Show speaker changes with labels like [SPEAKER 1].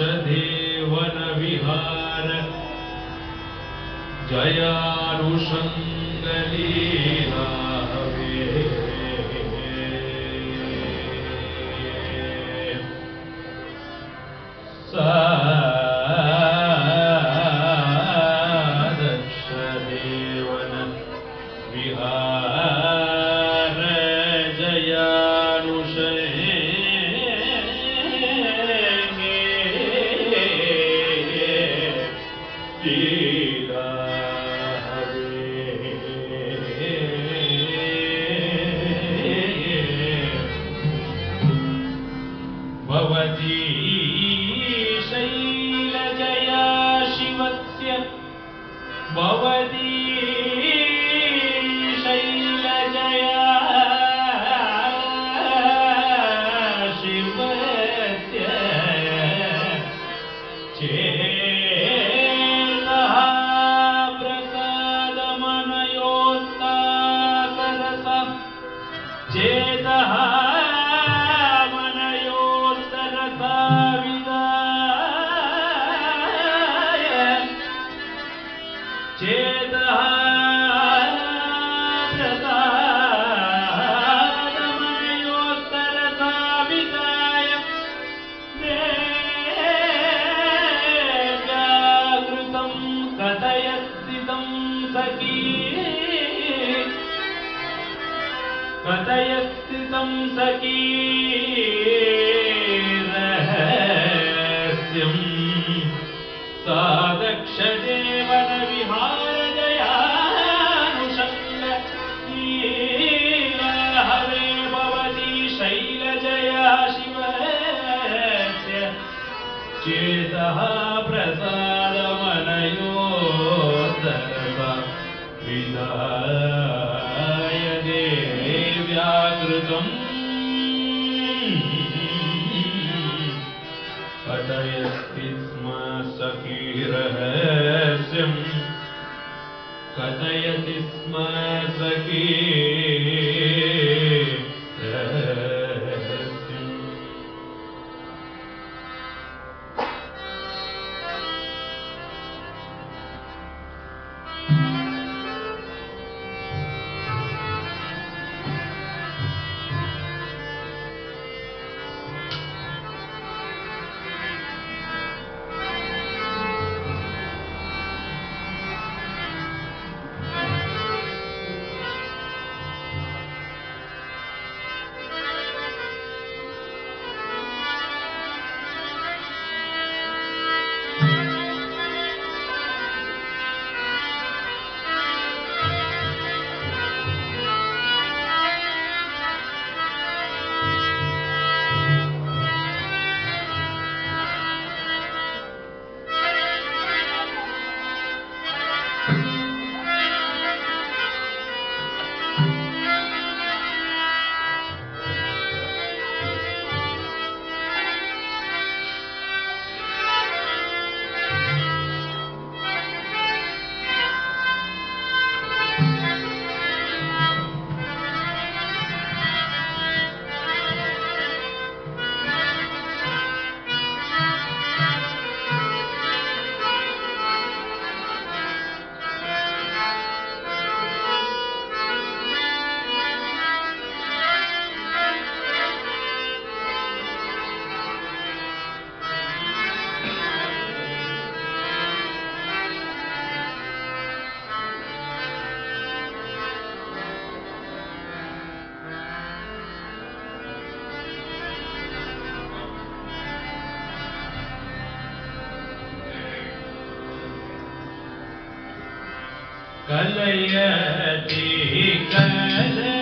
[SPEAKER 1] दक्षदेवनविहार जयानुषङ्गलीलावे भवती शैलजया शिवस्य भवती शैलजया शिवस्य चेतः सखी कथयस्थितं सखी रहस्यं सा चेतः प्रसादमनयोत्तरसा विदाय देव्याकृतम् कथयस्ति स्म सखीरहस्यम्। कथयति स्म सखी கலையதி கலை